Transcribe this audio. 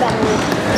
là bằng